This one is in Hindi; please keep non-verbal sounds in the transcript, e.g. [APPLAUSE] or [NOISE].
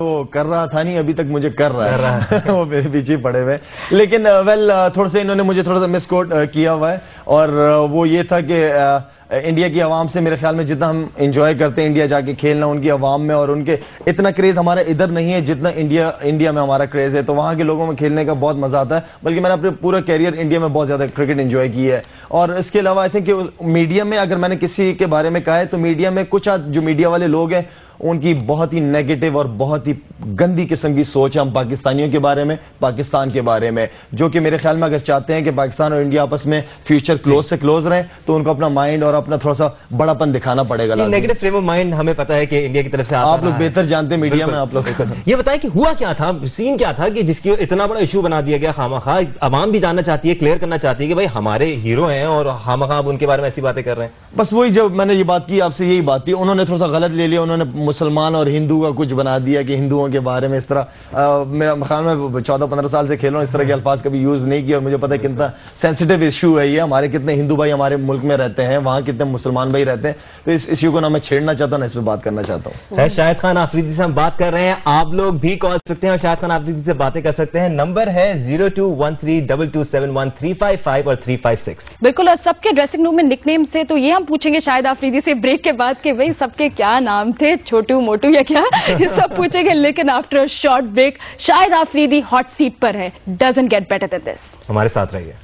तो कर रहा था नहीं अभी तक मुझे कर रहा कर रहा है। [LAUGHS] वो मेरे पीछे पड़े हुए लेकिन वेल थोड़ा सा इन्होंने मुझे थोड़ा सा मिसकोट किया हुआ है। और वो ये था कि इंडिया की आवाम से मेरे ख्याल में जितना हम इंजॉय करते हैं इंडिया जाके खेलना उनकी आवाम में और उनके इतना क्रेज हमारा इधर नहीं है जितना इंडिया इंडिया में हमारा क्रेज है। तो वहाँ के लोगों में खेलने का बहुत मज़ा आता है। बल्कि मैंने अपने पूरा कैरियर इंडिया में बहुत ज़्यादा क्रिकेट इंजॉय की है। और इसके अलावा आई थिंक मीडिया में अगर मैंने किसी के बारे में कहा है तो मीडिया में कुछ जो मीडिया वाले लोग हैं उनकी बहुत ही नेगेटिव और बहुत ही गंदी किस्म की सोच है हम पाकिस्तानियों के बारे में पाकिस्तान के बारे में। जो कि मेरे ख्याल में अगर चाहते हैं कि पाकिस्तान और इंडिया आपस में फ्यूचर क्लोज से क्लोज रहे तो उनको अपना माइंड और अपना थोड़ा सा बड़ापन दिखाना पड़ेगा। नेगेटिव फ्रेम ऑफ़ माइंड हमें पता है कि इंडिया की तरफ़ से आप लोग बेहतर जानते हैं मीडिया में आप लोग। ये बताएँ कि हुआ क्या था? सीन क्या था कि जिसकी इतना बड़ा इशू बना दिया गया खामा खा अवाम भी जानना चाहती है क्लियर करना चाहती है कि भाई हमारे हीरो हैं और खामा खा उनके बारे में ऐसी बातें कर रहे हैं। बस वही जब मैंने ये बात की आपसे यही बात थी उन्होंने थोड़ा सा गलत ले लिया उन्होंने मुसलमान और हिंदू का कुछ बना दिया कि हिंदुओं के बारे में इस तरह मेरा ख्याल में चौदह पंद्रह साल से खेल रहा हूँ इस तरह के अल्फाज कभी यूज़ नहीं किया और मुझे पता है कितना सेंसिटिव इशू है ये। हमारे कितने हिंदू भाई हमारे मुल्क में रहते हैं वहाँ कितने मुसलमान भाई रहते हैं। तो इस इश्यू को ना मैं छेड़ना चाहता हूँ ना इस पर बात करना चाहता हूँ। है शाहिद खान आफरीदी से हम बात कर रहे हैं। आप लोग भी कॉल सकते हैं और शाहिद खान आफरीदी से बातें कर सकते हैं। नंबर है zero two one three double two seven one three five five और थ्री फाइव सिक्स। बिल्कुल और सबके ड्रेसिंग रूम में निकनेम से तो ये हम पूछेंगे शायद आफरीदी से ब्रेक के बाद कि भाई सबके क्या नाम थे? छोटू मोटू या क्या? ये सब पूछेंगे, लेकिन आफ्टर शॉर्ट ब्रेक शायद आफरीदी हॉट सीट पर है। Doesn't get better than this हमारे साथ रहिए।